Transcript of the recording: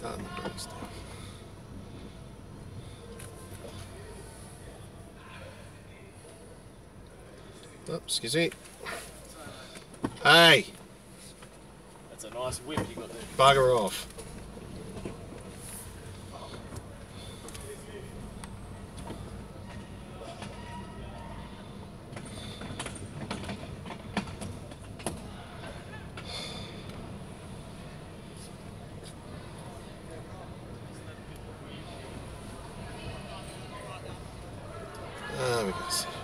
Break stuff. Oh, excuse me. Hey, That's a nice whip you got there. bugger off. There we go.